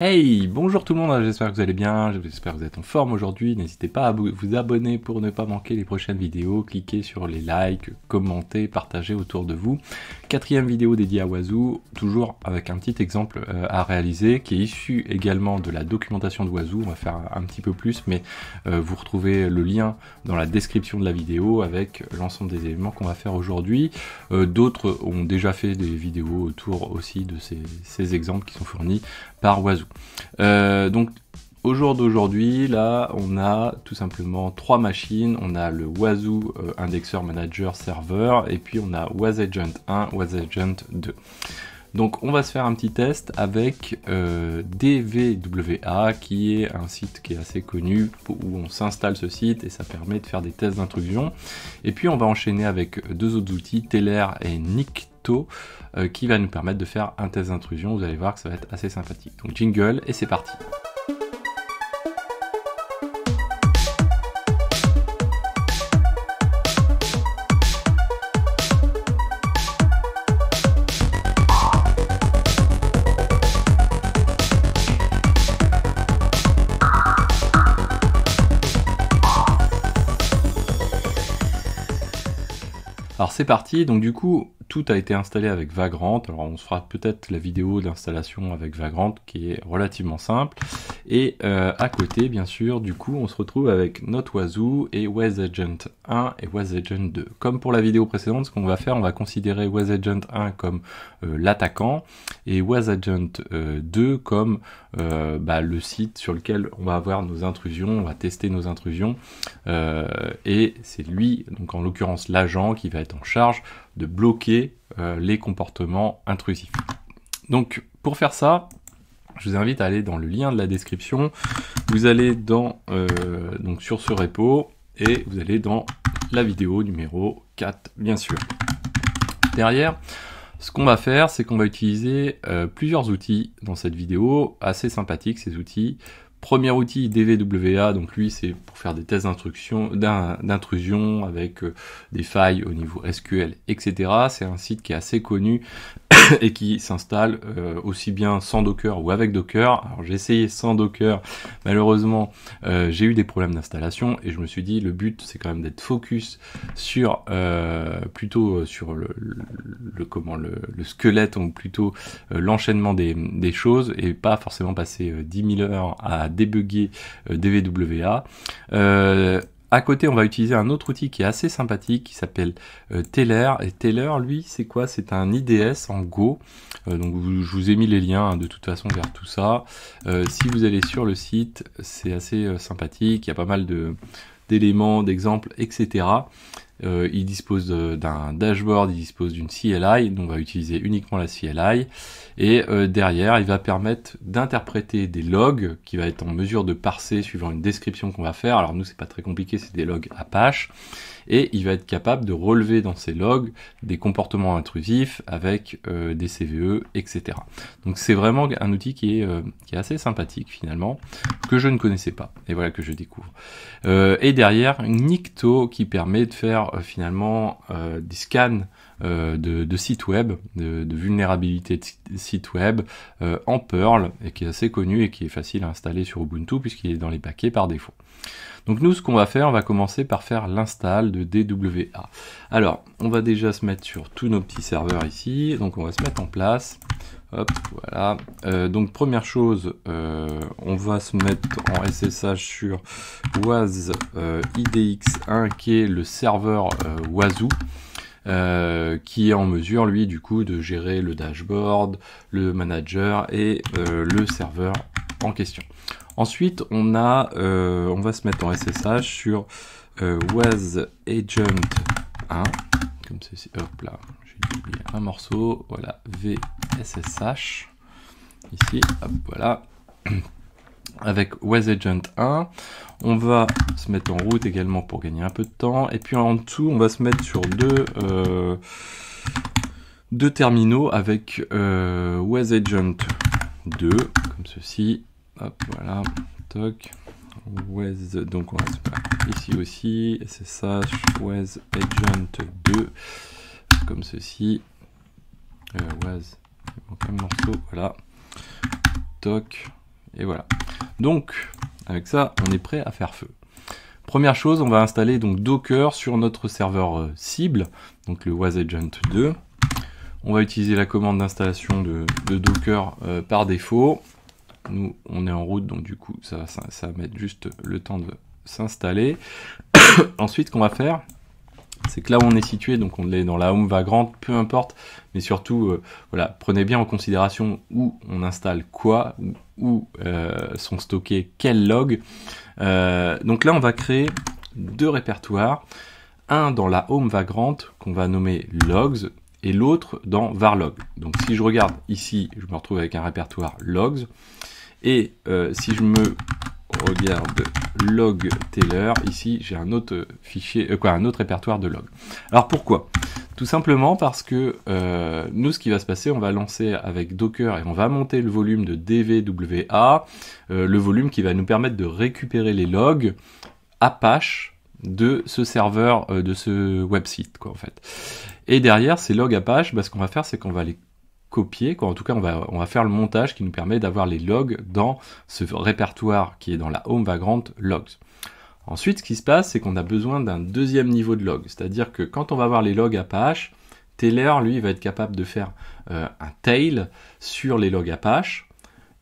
Hey, bonjour tout le monde, j'espère que vous allez bien, j'espère que vous êtes en forme aujourd'hui. N'hésitez pas à vous abonner pour ne pas manquer les prochaines vidéos, cliquez sur les likes, commentez, partagez autour de vous. Quatrième vidéo dédiée à Wazoo, toujours avec un petit exemple euh, à réaliser qui est issu également de la documentation de Wazoo. On va faire un petit peu plus, mais euh, vous retrouvez le lien dans la description de la vidéo avec l'ensemble des éléments qu'on va faire aujourd'hui. Euh, d'autres ont déjà fait des vidéos autour aussi de ces, exemples qui sont fournis par Wazoo. Euh, donc au jour d'aujourd'hui, là, on a tout simplement trois machines. On a le Wazoo euh, Indexer Manager Server et puis on a WazAgent 1, WazAgent 2. Donc on va se faire un petit test avec euh, DVWA qui est un site qui est assez connu où on s'installe ce site et ça permet de faire des tests d'intrusion. Et puis on va enchaîner avec deux autres outils, Teller et Euh, qui va nous permettre de faire un test d'intrusion. Vous allez voir que ça va être assez sympathique. Donc jingle et c'est parti. Alors c'est parti, donc du coup tout a été installé avec Vagrant. Alors on se fera peut-être la vidéo d'installation avec Vagrant qui est relativement simple. Et euh, à côté, bien sûr, du coup, on se retrouve avec notre Wazoo et WazAgent 1 et WazAgent 2. Comme pour la vidéo précédente, ce qu'on va faire, on va considérer WazAgent 1 comme euh, l'attaquant et WazAgent 2 euh, comme bah, le site sur lequel on va avoir nos intrusions, on va tester nos intrusions. et c'est lui, donc en l'occurrence l'agent, qui va être en charge de bloquer les comportements intrusifs. Donc pour faire ça, je vous invite à aller dans le lien de la description. Vous allez dans, euh, donc sur ce repo et vous allez dans la vidéo numéro 4, bien sûr. Derrière, ce qu'on va faire, c'est qu'on va utiliser euh, plusieurs outils dans cette vidéo, assez sympathiques ces outils. Premier outil DVWA, donc lui c'est pour faire des tests d'intrusion avec euh, des failles au niveau SQL, etc. C'est un site qui est assez connu et qui s'installe euh, aussi bien sans Docker ou avec Docker. Alors j'ai essayé sans Docker, malheureusement euh, j'ai eu des problèmes d'installation et je me suis dit le but c'est quand même d'être focus sur plutôt sur le, comment le, squelette ou plutôt l'enchaînement des, des, choses et pas forcément passer 10 000 heures à débugger DVWA. À côté, on va utiliser un autre outil qui est assez sympathique, qui s'appelle euh, Teller. Et Teller, lui, c'est quoi? C'est un IDS en Go. Euh, donc, je vous ai mis les liens hein, de toute façon vers tout ça. Euh, si vous allez sur le site, c'est assez sympathique. Il y a pas mal d'éléments, d'exemples, etc. Euh, il dispose d'un dashboard, il dispose d'une CLI, donc on va utiliser uniquement la CLI. Et euh, derrière, il va permettre d'interpréter des logs qui va être en mesure de parser suivant une description qu'on va faire. Alors nous, c'est pas très compliqué, c'est des logs Apache et il va être capable de relever dans ses logs des comportements intrusifs avec euh, des CVE, etc. Donc c'est vraiment un outil qui est, euh, qui est assez sympathique finalement, que je ne connaissais pas, et voilà que je découvre. Euh, et derrière, Nikto qui permet de faire finalement des scans de, de, sites web, de, de vulnérabilité de sites web en Perl, et qui est assez connu et qui est facile à installer sur Ubuntu puisqu'il est dans les paquets par défaut. Donc nous, ce qu'on va faire, on va commencer par faire l'install de DWA. Alors, on va déjà se mettre sur tous nos petits serveurs ici. Donc on va se mettre en place. Hop, voilà. Euh, donc première chose, euh, on va se mettre en SSH sur WAS euh, IDX1 qui est le serveur Wazoo. Qui est en mesure lui du coup de gérer le dashboard, le manager et le serveur en question. Ensuite, on, a, euh, on va se mettre en SSH sur euh, Agent 1, comme ceci. Hop là, j'ai oublié un morceau. Voilà, VSSH. Ici, hop, voilà. Avec WazAgent 1, on va se mettre en route également pour gagner un peu de temps. Et puis en dessous, on va se mettre sur deux, euh, deux terminaux avec euh, WazAgent 2, comme ceci, Hop, voilà. Toc. donc on va se ici aussi. SSH Was Agent 2. Comme ceci. Euh, was. un morceau. Voilà. Toc. Et voilà. Donc, avec ça, on est prêt à faire feu. Première chose, on va installer donc Docker sur notre serveur euh, cible, donc le WasAgent 2. On va utiliser la commande d'installation de, Docker euh, par défaut. Nous, on est en route, donc du coup, ça, ça, va mettre juste le temps de s'installer. Ensuite, qu'on va faire, c'est que là où on est situé, donc on est dans la home vagrante, peu importe, mais surtout, euh, voilà, prenez bien en considération où on installe quoi, où, sont stockés quels logs. Euh, donc là, on va créer deux répertoires. Un dans la home vagrante qu'on va nommer logs et l'autre dans varlog. Donc si je regarde ici, je me retrouve avec un répertoire logs. Et euh, si je me regarde log teller, ici j'ai un autre fichier, euh, quoi, un autre répertoire de log. Alors pourquoi? Tout simplement parce que nous, ce qui va se passer, on va lancer avec Docker et on va monter le volume de dvwa, euh, le volume qui va nous permettre de récupérer les logs Apache de ce serveur, euh, de ce website, quoi, en fait. Et derrière, ces logs Apache, bah, ce qu'on va faire, c'est qu'on va les copier, quoi. en tout cas, on va, on va faire le montage qui nous permet d'avoir les logs dans ce répertoire qui est dans la home vagrant logs. Ensuite, ce qui se passe, c'est qu'on a besoin d'un deuxième niveau de log, c'est-à-dire que quand on va voir les logs Apache, Taylor, lui, va être capable de faire euh, un tail sur les logs Apache,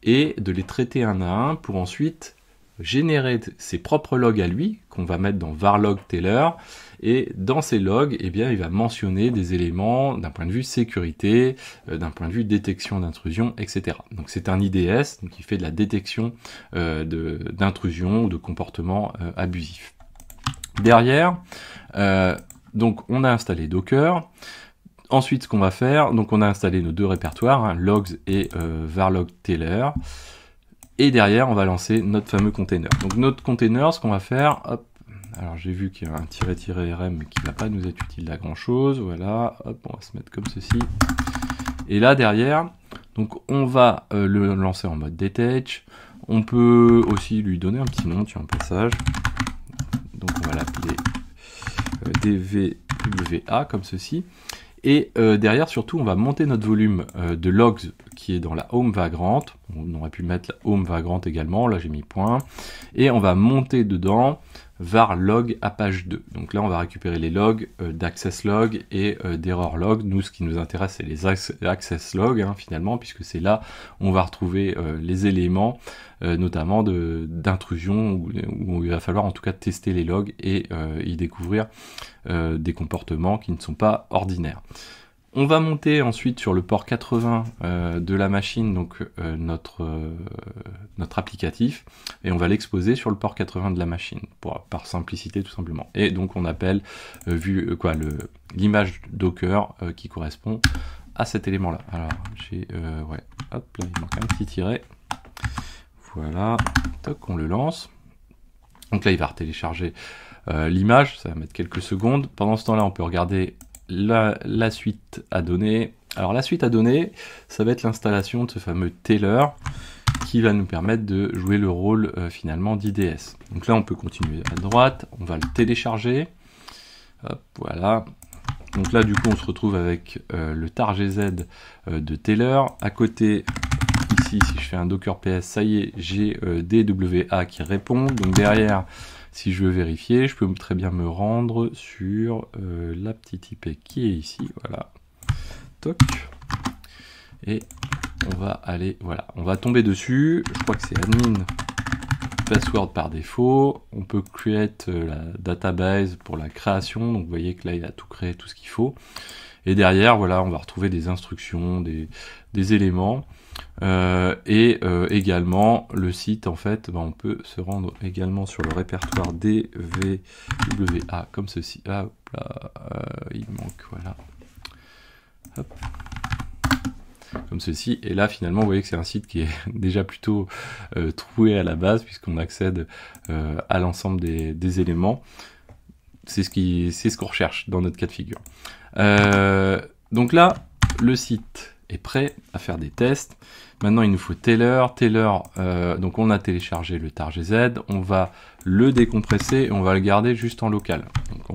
et de les traiter un à un pour ensuite générer ses propres logs à lui, qu'on va mettre dans varlog taylor, et dans ces logs, eh bien, il va mentionner des éléments d'un point de vue sécurité, euh, d'un point de vue détection d'intrusion, etc. Donc c'est un IDS, qui fait de la détection euh, d'intrusion ou de comportement euh, abusif. Derrière, donc on a installé Docker, Ensuite, ce qu'on va faire, donc on a installé nos deux répertoires, hein, logs et varlog taylor. Et derrière, on va lancer notre fameux container. Donc notre container, ce qu'on va faire, hop, alors j'ai vu qu'il y a un tiret-rm qui va pas nous être utile à grand chose. Voilà, hop, on va se mettre comme ceci. Et là derrière, donc on va euh, le lancer en mode detach. On peut aussi lui donner un petit nom, tiens, un passage. Donc on va l'appeler euh, dvwa comme ceci. Et euh, derrière, surtout, on va monter notre volume de logs qui est dans la home vagrante. On aurait pu mettre la home vagrante également. Là, j'ai mis point. Et on va monter dedans var log Apache 2. Donc là, on va récupérer les logs euh, d'access log et d'error log. Nous, ce qui nous intéresse, c'est les access log, hein, finalement, puisque c'est là où on va retrouver les éléments, notamment d'intrusion, où, où, il va falloir en tout cas tester les logs et y découvrir euh, des comportements qui ne sont pas ordinaires. On va monter ensuite sur le port 80 euh, de la machine, donc euh, notre, notre applicatif, et on va l'exposer sur le port 80 de la machine, par simplicité tout simplement. Et donc on appelle vu quoi l'image Docker qui correspond à cet élément-là. Alors j'ai ouais, hop là il manque un petit tiret. Voilà, toc, on le lance. Donc là il va télécharger euh, l'image, ça va mettre quelques secondes. Pendant ce temps-là, on peut regarder la, suite à donner. Alors la suite à donner, ça va être l'installation de ce fameux Taylor qui va nous permettre de jouer le rôle euh, finalement d'IDS. Donc là, on peut continuer à droite, on va le télécharger. Voilà. Donc là, du coup, on se retrouve avec euh, le tar GZ de Taylor. À côté, ici, si je fais un docker ps, ça y est, j'ai DWA qui répond. Donc derrière, si je veux vérifier, je peux très bien me rendre sur euh, la petite IP qui est ici, voilà. Toc. Et on va aller, voilà, on va tomber dessus. Je crois que c'est admin password par défaut. On peut create euh, la database pour la création. Donc vous voyez que là, il a tout créé, tout ce qu'il faut. Et derrière, voilà, on va retrouver des instructions, des, des éléments. Euh, et euh, également le site en fait ben, on peut se rendre également sur le répertoire DVWA comme ceci. Ah, euh, il manque voilà. Comme ceci. Et là finalement vous voyez que c'est un site qui est déjà plutôt troué à la base puisqu'on accède à l'ensemble des, des, éléments. C'est ce c'est ce qu'on recherche dans notre cas de figure. Donc là le site est prêt à faire des tests. Maintenant, il nous faut Taylor. Taylor, euh, donc on a téléchargé le TarGZ, on va le décompresser et on va le garder juste en local. Donc on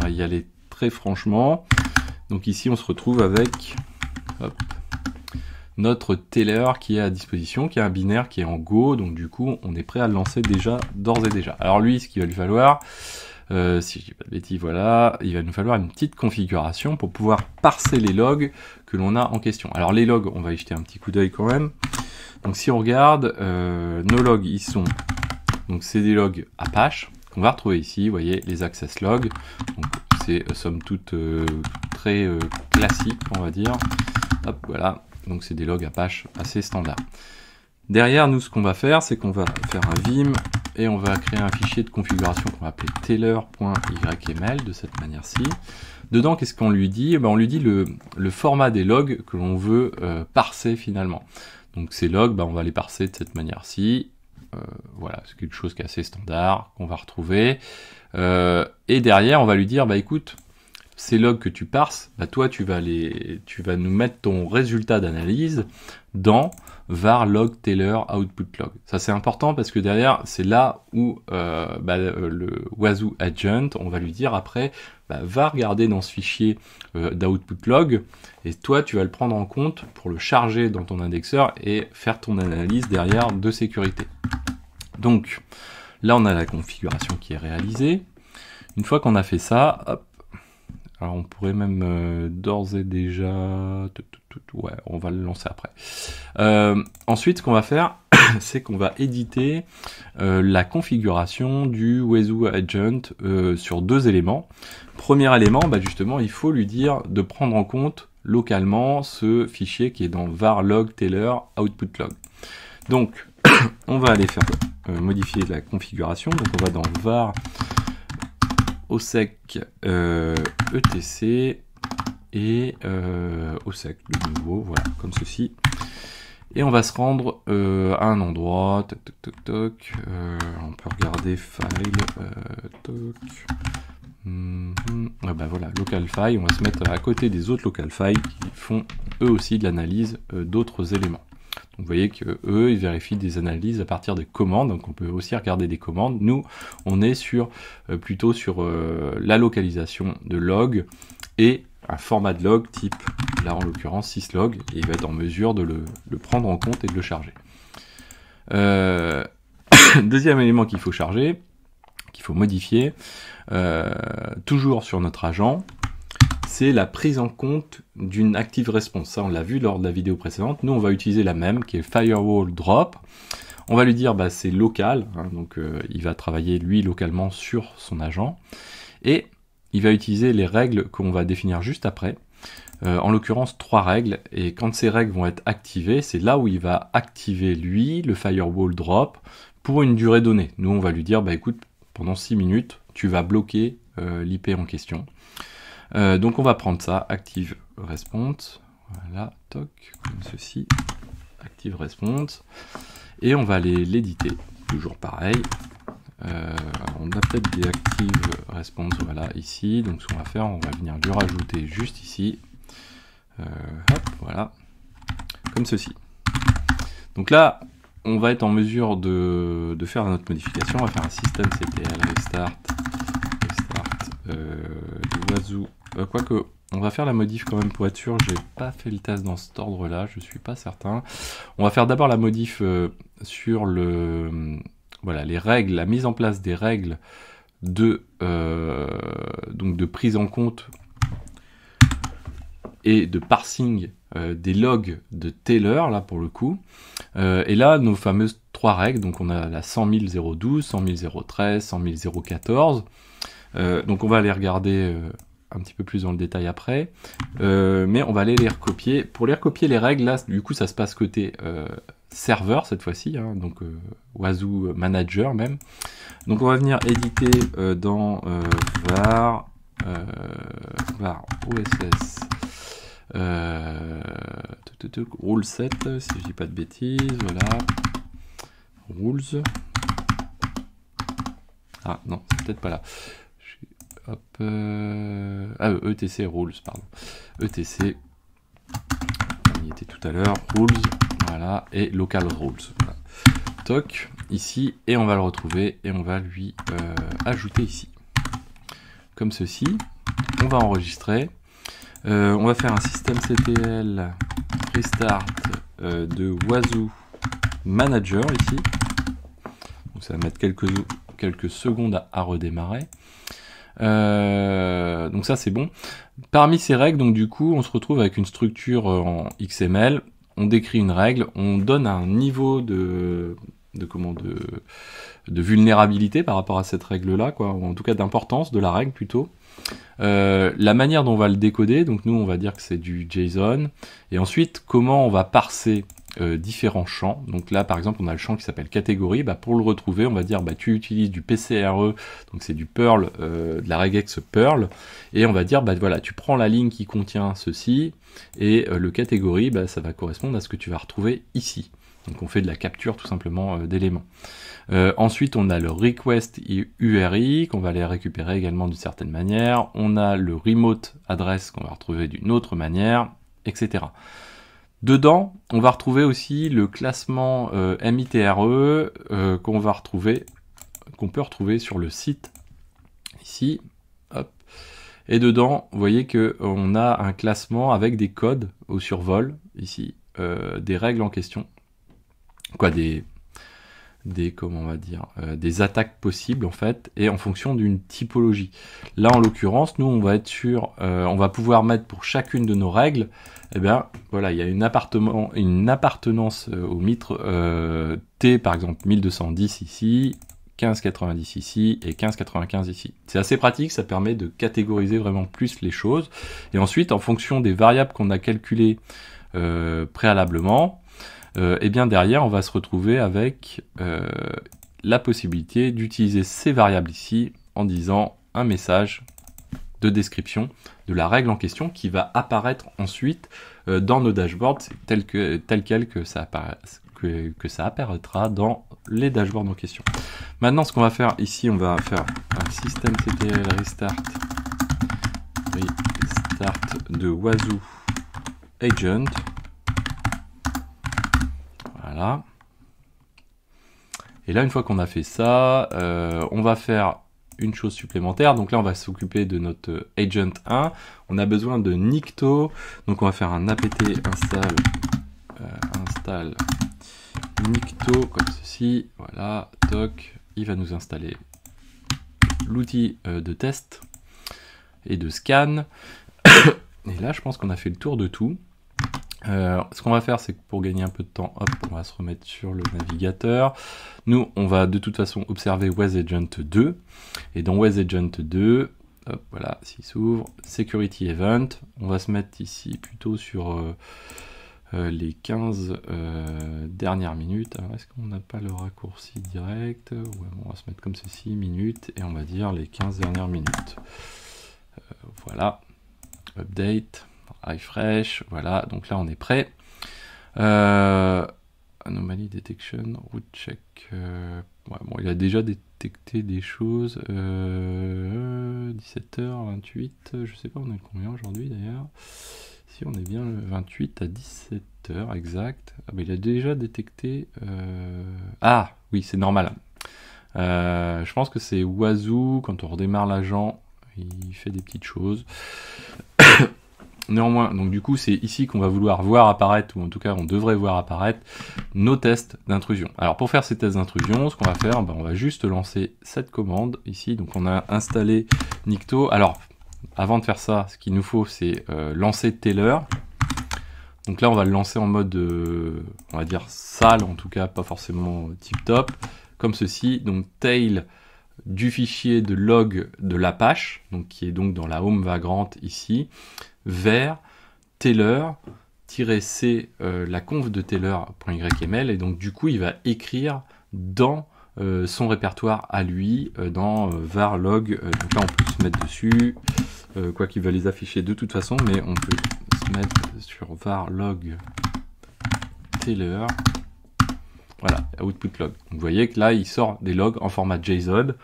va, y aller très franchement. Donc ici, on se retrouve avec notre teller qui est à disposition, qui est un binaire qui est en Go, donc du coup on est prêt à le lancer déjà, d'ores et déjà. Alors lui, ce qu'il va lui falloir, euh, si je dis pas de bêtises, voilà, il va nous falloir une petite configuration pour pouvoir parser les logs que l'on a en question. Alors les logs, on va y jeter un petit coup d'œil quand même. Donc si on regarde, euh, nos logs, ils sont, donc c'est des logs Apache qu'on va retrouver ici, vous voyez, les access logs. Donc c'est euh, somme toute très classique, on va dire. Hop, voilà, donc c'est des logs Apache assez standards. Derrière, nous, ce qu'on va faire, c'est qu'on va faire un vim et on va créer un fichier de configuration qu'on va appeler tailor.yml de cette manière-ci. Dedans, qu'est-ce qu'on lui dit? Eh ben, On lui dit le, format des logs que l'on veut euh, parser finalement. Donc ces logs, ben, on va les parser de cette manière-ci. Euh, voilà, c'est quelque chose qui est assez standard, qu'on va retrouver. Euh, et derrière, on va lui dire, bah écoute, ces logs que tu parses, bah toi tu vas les, tu vas nous mettre ton résultat d'analyse dans var log tailor output log. Ça c'est important parce que derrière c'est là où euh, bah, le Wazoo agent, on va lui dire après, bah, va regarder dans ce fichier euh, d'output log et toi tu vas le prendre en compte pour le charger dans ton indexeur et faire ton analyse derrière de sécurité. Donc là on a la configuration qui est réalisée. Une fois qu'on a fait ça, hop, alors on pourrait même euh, d'ores et déjà... Ouais, on va le lancer après. Euh, ensuite, ce qu'on va faire, c'est qu'on va éditer euh, la configuration du Wazoo Agent sur deux éléments. Premier élément, bah justement, il faut lui dire de prendre en compte localement ce fichier qui est dans var log tailor output log. Donc, on va aller faire modifier la configuration. Donc, on va dans var OSEC euh, ETC et euh, OSEC de nouveau, voilà, comme ceci. Et on va se rendre euh, à un endroit, toc euh, on peut regarder file, toc, mm bah voilà, local file, on va se mettre à côté des autres local files qui font eux aussi de l'analyse d'autres éléments vous voyez que eux, ils vérifient des analyses à partir des commandes, donc on peut aussi regarder des commandes. Nous, on est sur euh, plutôt sur euh, la localisation de log et un format de log type, là en l'occurrence 6log, et il va être en mesure de le, prendre en compte et de le charger. Euh, deuxième élément qu'il faut charger, qu'il faut modifier, toujours sur notre agent, c'est la prise en compte d'une active response. Ça, on l'a vu lors de la vidéo précédente. Nous, on va utiliser la même, qui est firewall drop. On va lui dire, bah, c'est local, hein, donc euh, il va travailler lui localement sur son agent, et il va utiliser les règles qu'on va définir juste après. Euh, en l'occurrence, trois règles, et quand ces règles vont être activées, c'est là où il va activer lui le firewall drop pour une durée donnée. Nous, on va lui dire, bah écoute, pendant 6 minutes, tu vas bloquer euh, l'IP en question. Euh, donc on va prendre ça, active response, voilà, toc, comme ceci, active response, et on va aller l'éditer, toujours pareil. Euh, on a peut-être des active response, voilà, ici, donc ce qu'on va faire, on va venir lui rajouter juste ici, euh, hop, voilà, comme ceci. Donc là, on va être en mesure de, faire notre modification, on va faire un systemctl restart, restart, euh, Euh, quoique, on va faire la modif quand même pour être sûr. J'ai pas fait le test dans cet ordre-là, je suis pas certain. On va faire d'abord la modif euh, sur le, voilà, les règles, la mise en place des règles de, euh, donc de prise en compte et de parsing des logs de Taylor, là pour le coup. et là, nos fameuses trois règles, donc on a la 100 012, 100 013, 100 014. Donc on va aller regarder un petit peu plus dans le détail après. Euh, mais on va aller les recopier. Pour les recopier, les règles, là, du coup, ça se passe côté euh, serveur cette fois-ci, hein, donc euh, Manager même. Donc on va venir éditer dans var, var OSS rule 7, si je dis pas de bêtises, voilà. Rules. Ah non, c'est peut-être pas là. Hop, euh... Ah, ETC rules, pardon. ETC, on était tout à l'heure, rules, voilà, et local rules. Toc, ici, et on va le retrouver, et on va lui euh, ajouter ici. Comme ceci, on va enregistrer. Euh, on va faire un système CTL restart de Wazoo Manager ici. Donc ça va mettre quelques secondes à, redémarrer. Donc ça c'est bon. Parmi ces règles, donc du coup, on se retrouve avec une structure en XML. On décrit une règle, on donne un niveau de, de de, vulnérabilité par rapport à cette règle-là, quoi, ou en tout cas d'importance de la règle plutôt. Euh, la manière dont on va le décoder, donc nous on va dire que c'est du JSON, et ensuite comment on va parser euh, différents champs. Donc là par exemple on a le champ qui s'appelle catégorie, bah, pour le retrouver on va dire bah, tu utilises du PCRE, donc c'est du Perl, euh, de la regex Perl, et on va dire bah voilà tu prends la ligne qui contient ceci, et le catégorie bah, ça va correspondre à ce que tu vas retrouver ici. Donc on fait de la capture tout simplement d'éléments. Euh, ensuite, on a le request URI qu'on va aller récupérer également d'une certaine manière. On a le remote address qu'on va retrouver d'une autre manière, etc. Dedans, on va retrouver aussi le classement euh, MITRE euh, qu'on peut retrouver sur le site ici. Et dedans, vous voyez qu'on a un classement avec des codes au survol ici, des règles en question, quoi, des des comment on va dire euh, des attaques possibles en fait et en fonction d'une typologie. Là en l'occurrence, nous on va être sur euh, on va pouvoir mettre pour chacune de nos règles, eh bien voilà, il y a une, appartement, une appartenance euh, au mitre T par exemple 1210 ici, 1590 ici et 1595 ici. C'est assez pratique, ça permet de catégoriser vraiment plus les choses. Et ensuite, en fonction des variables qu'on a calculées préalablement, euh, et bien derrière, on va se retrouver avec euh, la possibilité d'utiliser ces variables ici en disant un message de description de la règle en question qui va apparaître ensuite euh, dans nos dashboards tel, que, tel quel que ça, que, ça apparaîtra dans les dashboards en question. Maintenant, ce qu'on va faire ici, on va faire un systemctl restart restart de Wazoo agent et là, une fois qu'on a fait ça, euh, on va faire une chose supplémentaire. Donc là, on va s'occuper de notre agent 1. On a besoin de Nikto. Donc on va faire un apt install, euh, install Nikto comme ceci. Voilà, toc. Il va nous installer l'outil euh, de test et de scan. et là, je pense qu'on a fait le tour de tout. Euh, ce qu'on va faire, c'est que pour gagner un peu de temps, hop, on va se remettre sur le navigateur. Nous, on va de toute façon observer Agent 2. Et dans Agent 2, hop, voilà, s'il s'ouvre, Security Event. On va se mettre ici plutôt sur euh, euh, les 15 dernières minutes. Alors, est-ce qu'on n'a pas le raccourci direct? On va se mettre comme ceci, minutes, et on va dire les 15 dernières minutes. voilà, update refresh, voilà, donc là on est prêt. Euh, anomaly detection, route check. Euh, bon, il a déjà détecté des choses. 17h28, euh, je sais pas, on est combien aujourd'hui d'ailleurs Si on est bien le 28 à 17h, exact. Ah, il a déjà détecté. Ah, oui, c'est normal. je pense que c'est Wazoo, quand on redémarre l'agent, il fait des petites choses. Néanmoins, donc du coup, c'est ici qu'on va vouloir voir apparaître, ou en tout cas, on devrait voir apparaître nos tests d'intrusion. Alors, pour faire ces tests d'intrusion, ce qu'on va faire, ben, on va juste lancer cette commande ici. Donc, on a installé Nikto. Alors, avant de faire ça, ce qu'il nous faut, c'est euh, lancer Taylor. Donc là, on va le lancer en mode, euh, on va dire sale, en tout cas, pas forcément tip top, comme ceci. Donc, tail du fichier de log de l'Apache, donc qui est donc dans la home vagrante ici vers Taylor-c euh, la conf de Taylor.yml et donc du coup il va écrire dans euh, son répertoire à lui euh, dans var log donc là on peut se mettre dessus quoi qu'il va les afficher de toute façon mais on peut se mettre sur var log Taylor. Voilà output log. Vous voyez que là il sort des logs en format JSON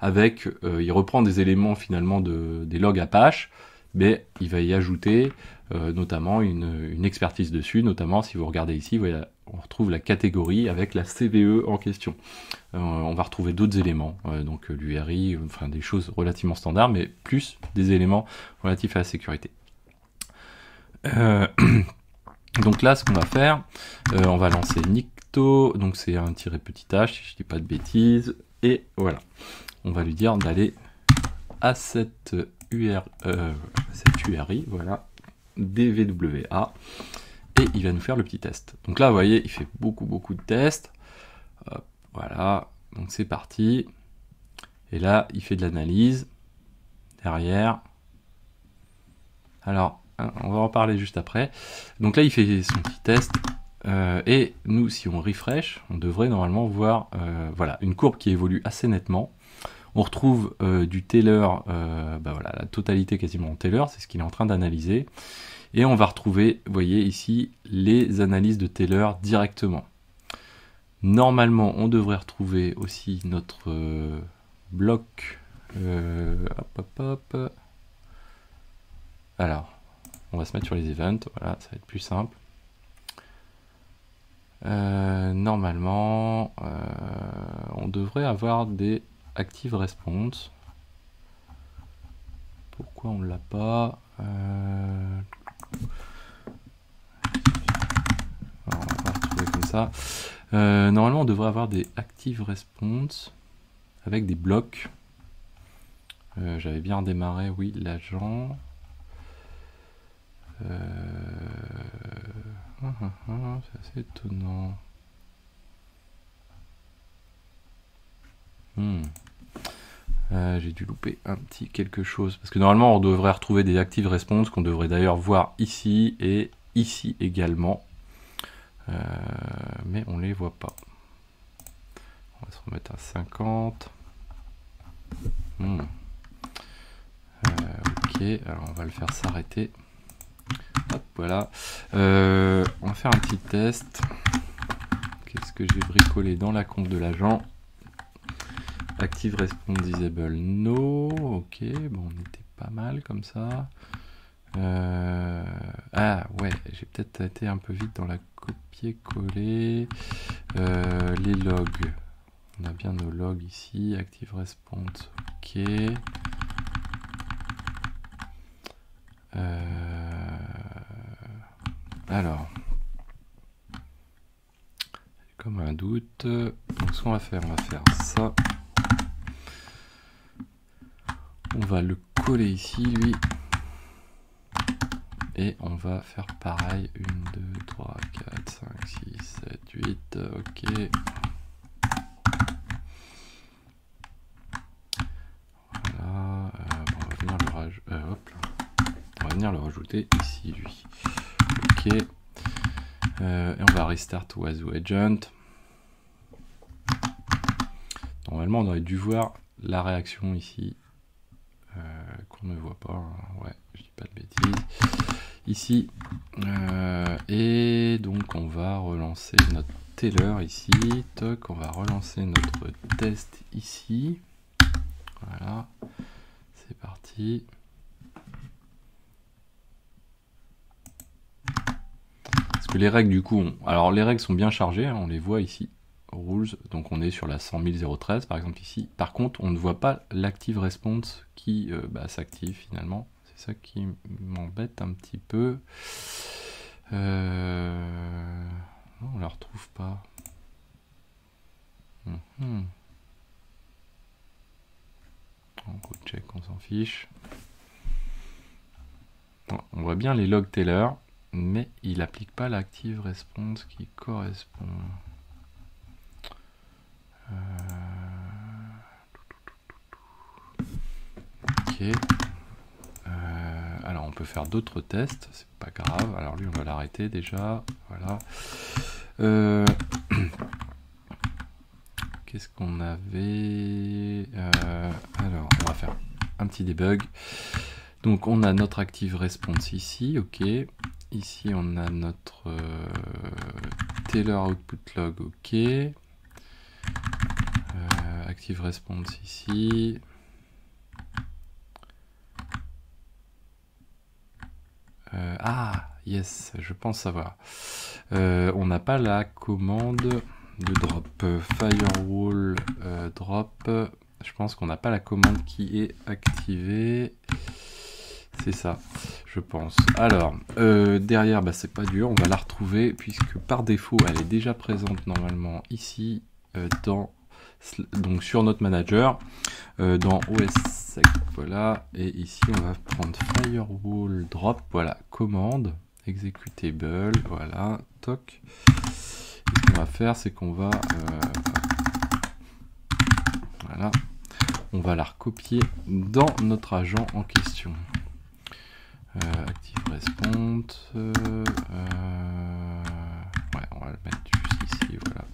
avec il reprend des éléments finalement de, des logs Apache mais il va y ajouter euh, notamment une, expertise dessus, notamment si vous regardez ici, on retrouve la catégorie avec la CVE en question. Euh, on va retrouver d'autres éléments, euh, donc l'URI, enfin des choses relativement standards, mais plus des éléments relatifs à la sécurité. Donc là, ce qu'on va faire, on va lancer Nicto, donc c'est un tiré petit h, si je dis pas de bêtises, et voilà. On va lui dire d'aller à cette, UR, cette URI, voilà, DVWA, et il va nous faire le petit test. Donc là, vous voyez, il fait beaucoup, beaucoup de tests. voilà, donc c'est parti. Et là, il fait de l'analyse derrière. Alors, hein, on va en parler juste après. Donc là, il fait son petit test. Euh, et nous, si on refresh, on devrait normalement voir euh, voilà, une courbe qui évolue assez nettement. On retrouve euh, du Taylor, bah voilà, la totalité quasiment en Taylor, c'est ce qu'il est en train d'analyser. Et on va retrouver, vous voyez ici, les analyses de Taylor directement. Normalement, on devrait retrouver aussi notre bloc. hop, hop, hop. Alors, on va se mettre sur les events, voilà, ça va être plus simple. Euh, normalement, euh, on devrait avoir des active response. Pourquoi on l'a pas euh, On va retrouver comme ça. normalement, on devrait avoir des active response avec des blocs. J'avais bien démarré, oui, l'agent. Euh... Ah, ah, ah, c'est assez étonnant. Hmm. Euh, j'ai dû louper un petit quelque chose. Parce que normalement, on devrait retrouver des active response qu'on devrait d'ailleurs voir ici et ici également. Euh, mais on les voit pas. On va se remettre à 50. Hmm. Euh, ok, alors on va le faire s'arrêter voilà. On va faire un petit test. Qu'est-ce que j'ai bricolé dans la compte de l'agent? Active Response Disable No. Ok, bon, on était pas mal comme ça. Euh, ah ouais, j'ai peut-être été un peu vite dans la copier-coller. Euh, les logs. On a bien nos logs ici. Active Response. Ok. Alors, comme un doute. Donc ce qu'on va faire, on va faire ça. On va le coller ici, lui. Et on va faire pareil. 1, 2, 3, 4, 5, 6, 7, 8. Ok. Voilà. Euh, on, va venir le euh, on va venir le rajouter ici, lui. Euh, et on va restart Wazoo Agent. Normalement, on aurait dû voir la réaction ici, qu'on ne voit pas. Hein. Ouais, je dis pas de bêtises. Ici. Euh, et donc, on va relancer notre Taylor ici. Toc, on va relancer notre test ici. Voilà. C'est parti. les règles du coup, alors les règles sont bien chargées, hein, on les voit ici, rules, donc on est sur la 100 013 par exemple ici. Par contre, on ne voit pas l'active response qui euh, bah, s'active finalement. C'est ça qui m'embête un petit peu. Euh... on la retrouve pas. Mhm. On check, on s'en fiche. on voit bien les logs Taylor mais il n'applique pas l'active response qui correspond. Euh, ok. Euh, alors on peut faire d'autres tests, c'est pas grave. Alors lui on va l'arrêter déjà. Voilà. Euh, qu'est-ce qu'on avait? Alors on va faire un petit debug. Donc on a notre active response ici, ok. Ici, on a notre Taylor output log, ok. Euh, active response ici. Euh, ah, yes, je pense savoir. on n'a pas la commande de drop. Firewall drop. Je pense qu'on n'a pas la commande qui est activée. c'est ça, je pense. Alors, euh, derrière, bah, c'est pas dur, on va la retrouver, puisque par défaut, elle est déjà présente normalement ici, euh, dans, donc sur notre manager, euh, dans OS voilà, et ici, on va prendre Firewall Drop, voilà, commande, executable, voilà, toc. Ce qu'on va faire, c'est qu'on va, voilà, on va la recopier dans notre agent en question. Euh, active response. Euh, ouais, on va le mettre juste ici, voilà.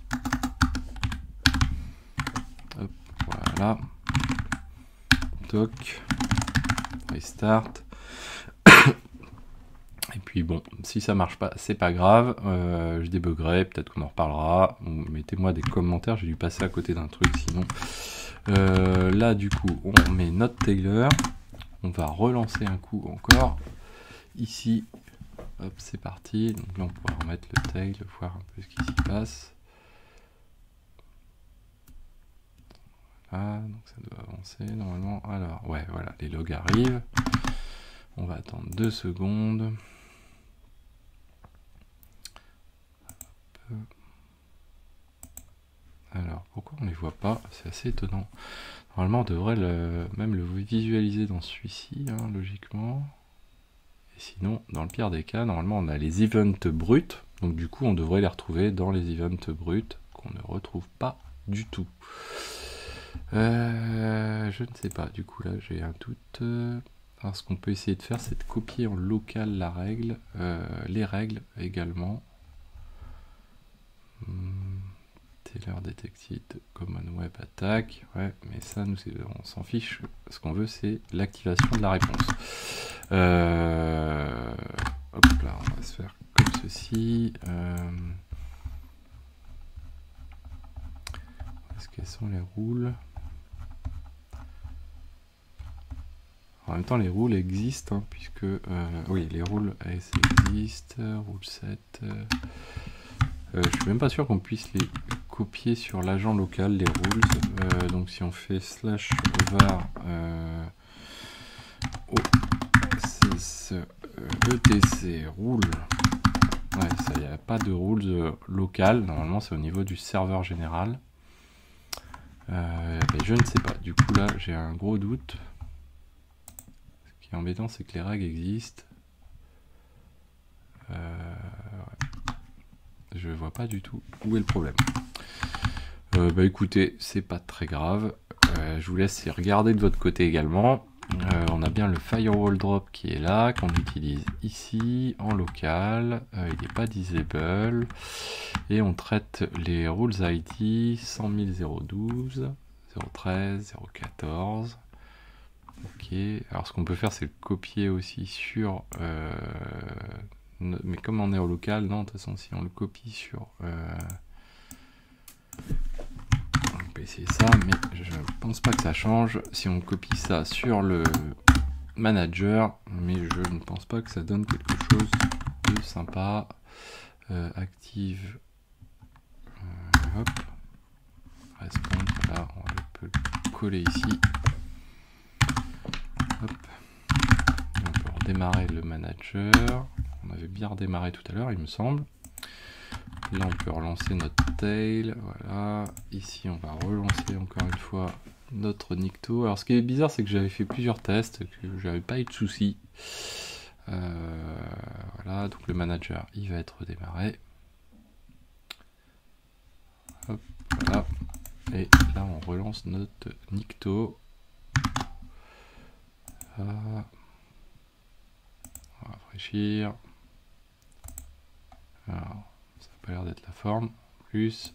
Hop, voilà. Toc. Restart. Et puis bon, si ça marche pas, c'est pas grave. Euh, je débuggerai, peut-être qu'on en reparlera. Mettez-moi des commentaires, j'ai dû passer à côté d'un truc sinon. Euh, là, du coup, on met notre Taylor. On va relancer un coup encore. Ici, c'est parti. Donc là, on pourra remettre le tail, voir un peu ce qui s'y passe. Voilà, donc ça doit avancer normalement. Alors, ouais, voilà, les logs arrivent. On va attendre deux secondes. Alors, pourquoi on les voit pas? C'est assez étonnant. Normalement, on devrait le, même le visualiser dans celui-ci, hein, logiquement. Et sinon, dans le pire des cas, normalement, on a les events bruts. Donc du coup, on devrait les retrouver dans les events bruts qu'on ne retrouve pas du tout. Euh, je ne sais pas. Du coup, là, j'ai un doute. Alors, ce qu'on peut essayer de faire, c'est de copier en local la règle, euh, les règles également. Hmm. Taylor Detected Common Web Attack. Ouais, mais ça, nous, on s'en fiche. Ce qu'on veut, c'est l'activation de la réponse. Euh, hop là, on va se faire comme ceci. Quels sont les rôles En même temps, les rôles existent, hein, puisque... Euh, oui, les rôles existent, rôle 7... Euh, je suis même pas sûr qu'on puisse les copier sur l'agent local, les rules. Euh, donc si on fait slash var euh, etc rule, ouais, ça y a pas de rules local. Normalement c'est au niveau du serveur général. Je ne sais pas. Du coup là j'ai un gros doute. Ce qui est embêtant c'est que les règles existent. je vois pas du tout où est le problème. Euh, bah écoutez, c'est pas très grave. Euh, je vous laisse regarder de votre côté également. Euh, on a bien le firewall drop qui est là, qu'on utilise ici en local. il n'est pas disable. Et on traite les rules ID 100 012, 013, 014. Ok, alors ce qu'on peut faire c'est le copier aussi sur mais comme on est au local, non, de toute façon, si on le copie sur... On peut essayer ça, mais je pense pas que ça change. Si on copie ça sur le manager, mais je ne pense pas que ça donne quelque chose de sympa. Euh, active... Euh, hop. Respond, là, on peut le coller ici. Hop. On peut redémarrer le manager. On avait bien redémarré tout à l'heure, il me semble. Là, on peut relancer notre tail. Voilà. Ici, on va relancer encore une fois notre Nicto. Alors, ce qui est bizarre, c'est que j'avais fait plusieurs tests, que j'avais pas eu de soucis. Euh, voilà, donc le manager, il va être redémarré. Hop, voilà. Et là, on relance notre Nicto. On va rafraîchir. Pas l'air d'être la forme. Plus.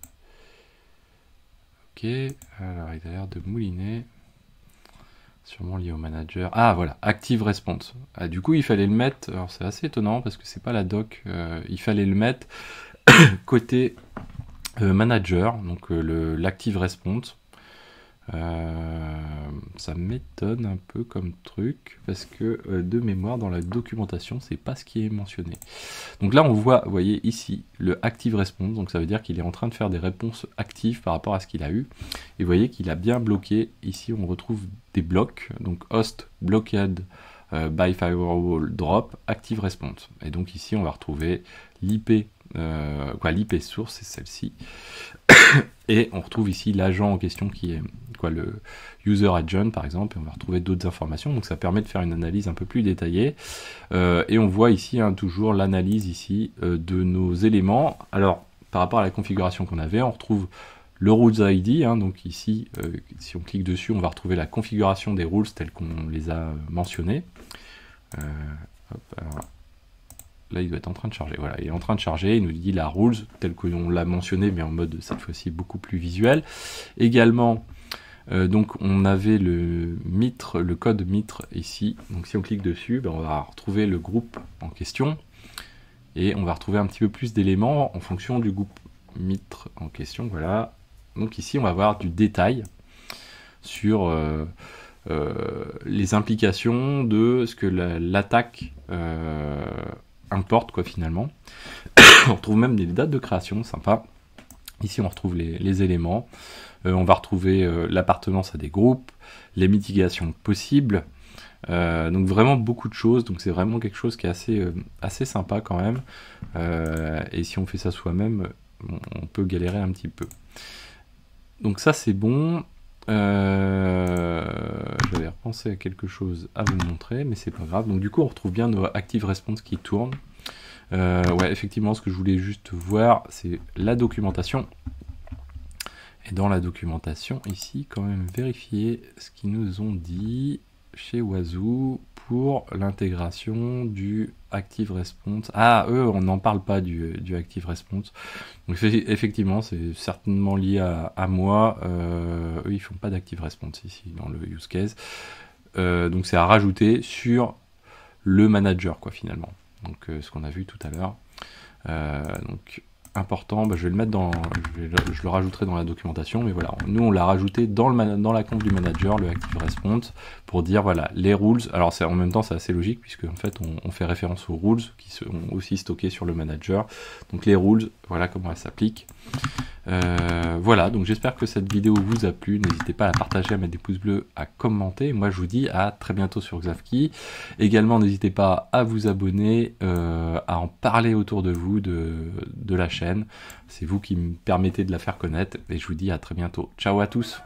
Ok. Alors, il a l'air de mouliner. Sûrement lié au manager. Ah, voilà. Active response. Ah, du coup, il fallait le mettre. Alors, c'est assez étonnant parce que c'est pas la doc. Euh, il fallait le mettre côté euh, manager. Donc, euh, l'active response. Euh, ça m'étonne un peu comme truc parce que euh, de mémoire dans la documentation c'est pas ce qui est mentionné. Donc là on voit, vous voyez ici le active response, donc ça veut dire qu'il est en train de faire des réponses actives par rapport à ce qu'il a eu. Et vous voyez qu'il a bien bloqué. Ici on retrouve des blocs, donc host blocked euh, by firewall drop active response. Et donc ici, on va retrouver l'IP, quoi, l'IP source, c'est celle-ci. et on retrouve ici l'agent en question qui est le user agent par exemple, et on va retrouver d'autres informations. Donc ça permet de faire une analyse un peu plus détaillée. Euh, et on voit ici hein, toujours l'analyse ici de nos éléments. Alors par rapport à la configuration qu'on avait, on retrouve le rules ID, hein, donc ici, si on clique dessus, on va retrouver la configuration des rules tels qu'on les a mentionnés. Euh, là, il doit être en train de charger. Voilà, il est en train de charger. Il nous dit la rules, telle que l'on l'a mentionné, mais en mode cette fois-ci beaucoup plus visuel. Également, euh, donc on avait le mitre, le code mitre ici. Donc si on clique dessus, ben, on va retrouver le groupe en question. Et on va retrouver un petit peu plus d'éléments en fonction du groupe mitre en question. Voilà. Donc ici, on va avoir du détail sur euh, euh, les implications de ce que l'attaque importe, quoi, finalement. on retrouve même des dates de création, sympa. Ici, on retrouve les, éléments. Euh, on va retrouver l'appartenance à des groupes, les mitigations possibles. donc vraiment beaucoup de choses. Donc c'est vraiment quelque chose qui est assez, sympa quand même. et si on fait ça soi-même, on peut galérer un petit peu. Donc ça c'est bon. Euh, j'avais repensé à quelque chose à vous montrer, mais c'est pas grave. Donc du coup, on retrouve bien nos Active Response qui tournent. Euh, ouais, effectivement, ce que je voulais juste voir, c'est la documentation. Et dans la documentation, ici, quand même vérifier ce qu'ils nous ont dit chez Wazoo pour l'intégration du Active Response. Ah, eux, on n'en parle pas du, Active Response. Donc effectivement, c'est certainement lié à, moi. Euh, eux, ils font pas d'Active Response ici dans le use case. Euh, donc c'est à rajouter sur le manager, quoi, finalement. Donc euh, ce qu'on a vu tout à l'heure. donc important, bah, je vais le mettre dans, je, le rajouterai dans la documentation, mais voilà, nous on l'a rajouté dans, le dans la compte du manager, le Active Response, pour dire voilà les rules. Alors en même temps c'est assez logique puisque en fait on, fait référence aux rules qui sont aussi stockés sur le manager. Donc les rules, voilà comment elles s'appliquent. Euh, voilà, donc j'espère que cette vidéo vous a plu. N'hésitez pas à partager, à mettre des pouces bleus, à commenter. Moi, je vous dis à très bientôt sur Xavki. Également, n'hésitez pas à vous abonner, euh, à en parler autour de vous, de la chaîne. C'est vous qui me permettez de la faire connaître. Et je vous dis à très bientôt. Ciao à tous